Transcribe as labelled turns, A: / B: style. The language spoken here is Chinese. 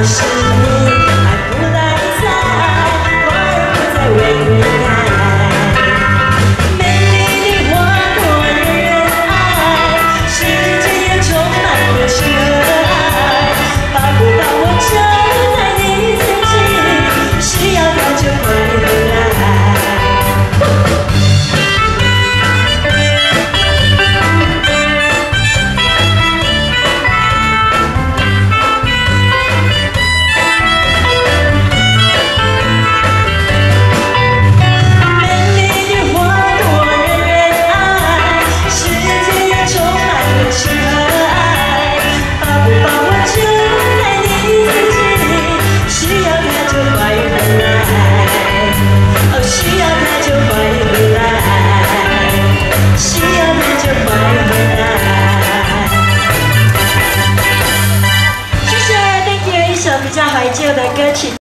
A: Christ. 比较怀旧的歌曲。